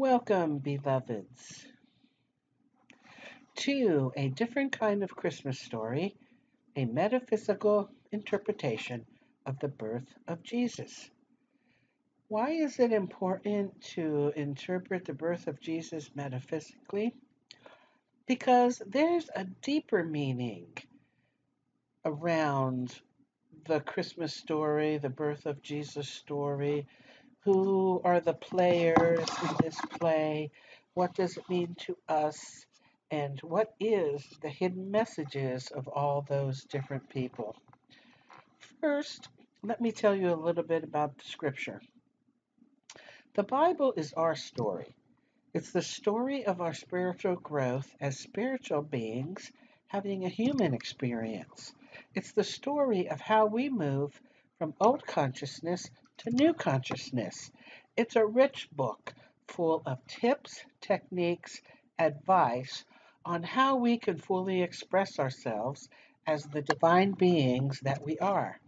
Welcome, beloveds, to a different kind of Christmas story, a metaphysical interpretation of the birth of Jesus. Why is it important to interpret the birth of Jesus metaphysically? Because there's a deeper meaning around the Christmas story, the birth of Jesus story, who are the players in this play? What does it mean to us? And what is the hidden messages of all those different people? First, let me tell you a little bit about the scripture. The Bible is our story. It's the story of our spiritual growth as spiritual beings having a human experience. It's the story of how we move from old consciousness to new consciousness. It's a rich book full of tips, techniques, advice on how we can fully express ourselves as the divine beings that we are.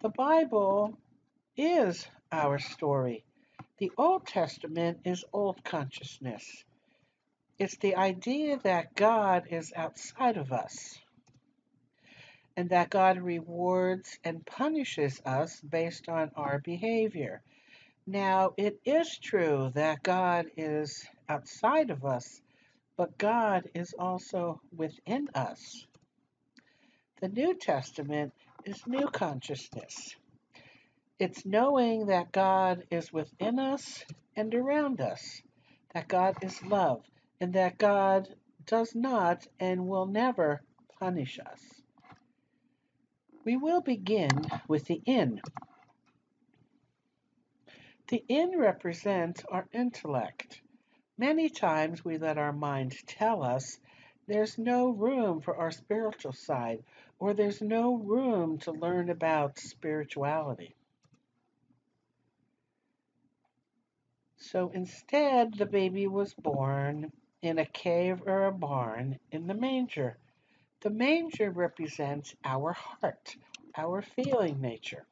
The Bible is our story. The Old Testament is old consciousness. It's the idea that God is outside of us and that God rewards and punishes us based on our behavior. Now, it is true that God is outside of us, but God is also within us. The New Testament is new consciousness. It's knowing that God is within us and around us, that God is love, and that God does not and will never punish us. We will begin with the inn. The inn represents our intellect. Many times we let our mind tell us there's no room for our spiritual side, or there's no room to learn about spirituality. So instead, the baby was born in a cave or a barn in the manger. The manger represents our heart, our feeling nature.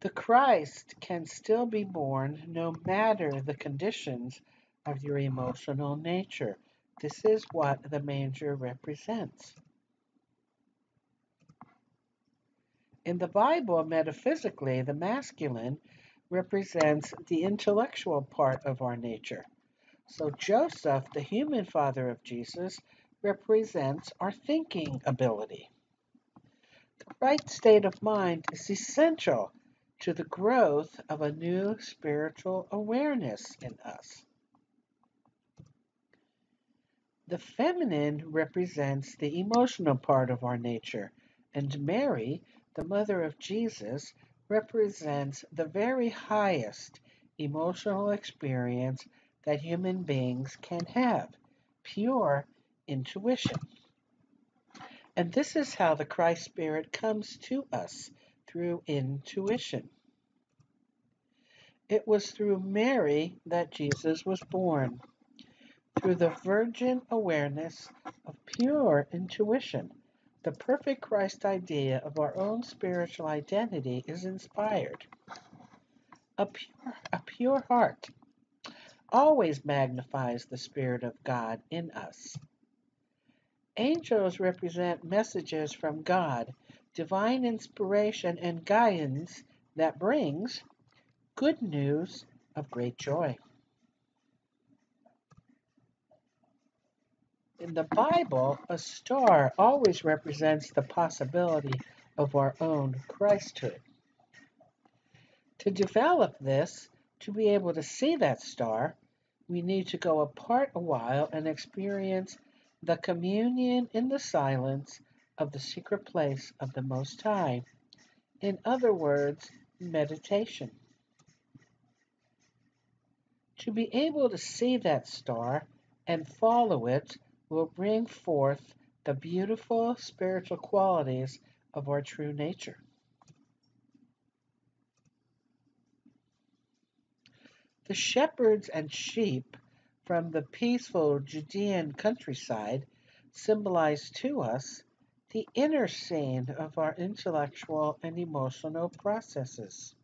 The Christ can still be born no matter the conditions of your emotional nature. This is what the manger represents. In the Bible, metaphysically, the masculine represents the intellectual part of our nature. So Joseph, the human father of Jesus, represents our thinking ability. The right state of mind is essential to the growth of a new spiritual awareness in us. The feminine represents the emotional part of our nature, and Mary, the mother of Jesus, represents the very highest emotional experience that human beings can have pure intuition. And this is how the Christ Spirit comes to us through intuition. It was through Mary that Jesus was born, through the virgin awareness of pure intuition. The perfect Christ idea of our own spiritual identity is inspired. A pure, a pure heart always magnifies the Spirit of God in us. Angels represent messages from God, divine inspiration and guidance that brings good news of great joy. In the Bible, a star always represents the possibility of our own Christhood. To develop this, to be able to see that star, we need to go apart a while and experience the communion in the silence of the secret place of the Most High. In other words, meditation. To be able to see that star and follow it will bring forth the beautiful spiritual qualities of our true nature. The shepherds and sheep from the peaceful Judean countryside symbolize to us the inner scene of our intellectual and emotional processes.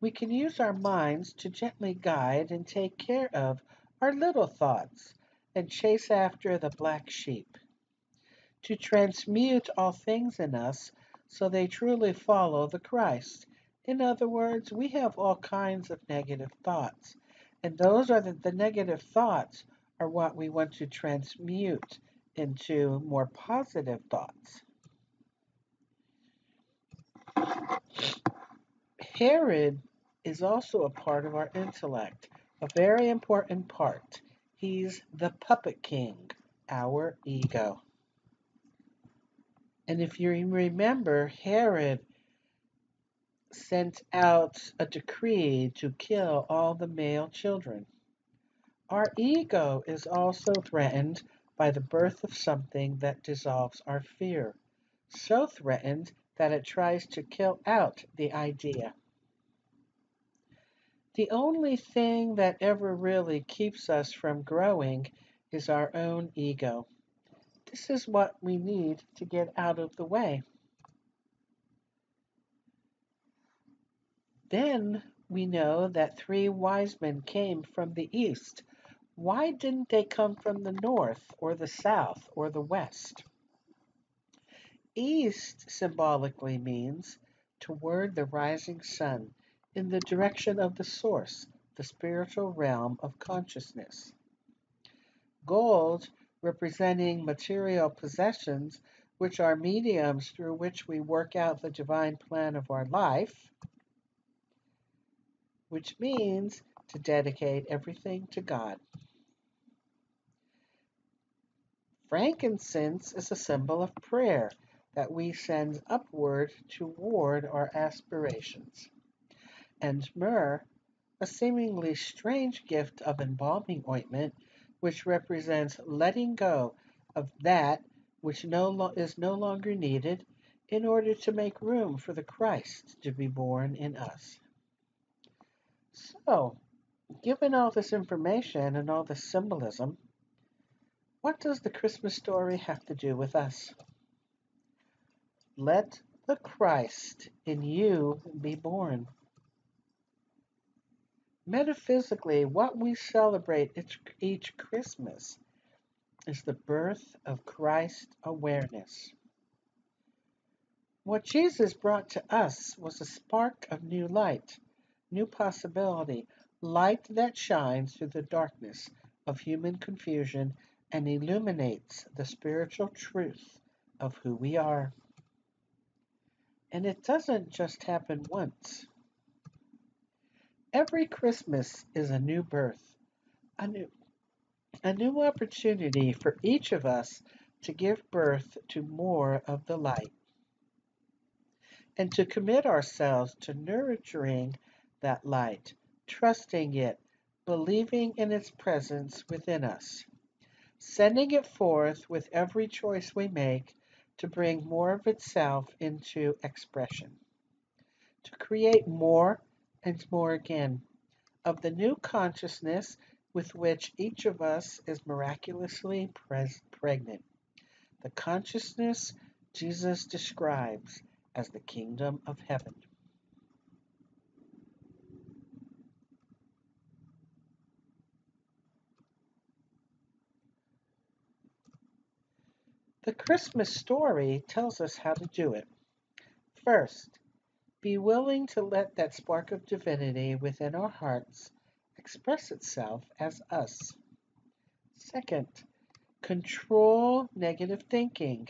we can use our minds to gently guide and take care of our little thoughts and chase after the black sheep, to transmute all things in us so they truly follow the Christ. In other words, we have all kinds of negative thoughts, and those are the, the negative thoughts are what we want to transmute into more positive thoughts. Herod is also a part of our intellect, a very important part. He's the puppet king, our ego. And if you remember, Herod sent out a decree to kill all the male children. Our ego is also threatened by the birth of something that dissolves our fear, so threatened that it tries to kill out the idea. The only thing that ever really keeps us from growing is our own ego. This is what we need to get out of the way. Then we know that three wise men came from the east. Why didn't they come from the north or the south or the west? East symbolically means toward the rising sun, in the direction of the source, the spiritual realm of consciousness. Gold representing material possessions, which are mediums through which we work out the divine plan of our life, which means to dedicate everything to God. Frankincense is a symbol of prayer that we send upward toward our aspirations. And myrrh, a seemingly strange gift of embalming ointment, which represents letting go of that which no lo- is no longer needed in order to make room for the Christ to be born in us. So, given all this information and all this symbolism, what does the Christmas story have to do with us? Let the Christ in you be born. Metaphysically, what we celebrate each, each Christmas is the birth of Christ awareness. What Jesus brought to us was a spark of new light, new possibility, light that shines through the darkness of human confusion and illuminates the spiritual truth of who we are. And it doesn't just happen once. Every Christmas is a new birth, a new, a new opportunity for each of us to give birth to more of the light and to commit ourselves to nurturing that light, trusting it, believing in its presence within us, sending it forth with every choice we make to bring more of itself into expression, to create more and more again of the new consciousness with which each of us is miraculously pregnant, the consciousness Jesus describes as the kingdom of heaven. The Christmas story tells us how to do it. First, be willing to let that spark of divinity within our hearts express itself as us. Second, control negative thinking.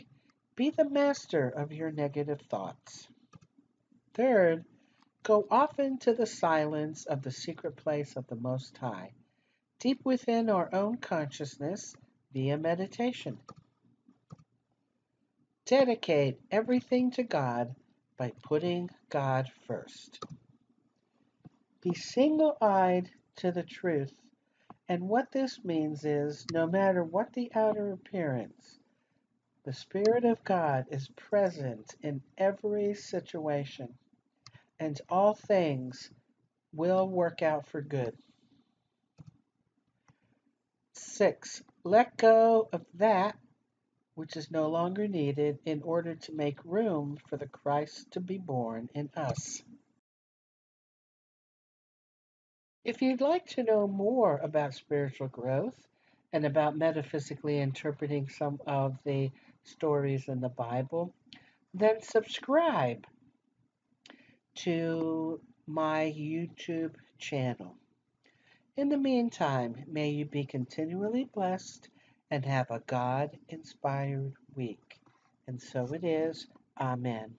Be the master of your negative thoughts. Third, go off into the silence of the secret place of the Most High, deep within our own consciousness via meditation. Dedicate everything to God by putting God first. Be single eyed to the truth. And what this means is no matter what the outer appearance, the Spirit of God is present in every situation, and all things will work out for good. Six, let go of that which is no longer needed in order to make room for the Christ to be born in us. If you'd like to know more about spiritual growth and about metaphysically interpreting some of the stories in the Bible, then subscribe to my YouTube channel. In the meantime, may you be continually blessed and have a God inspired week. And so it is. Amen.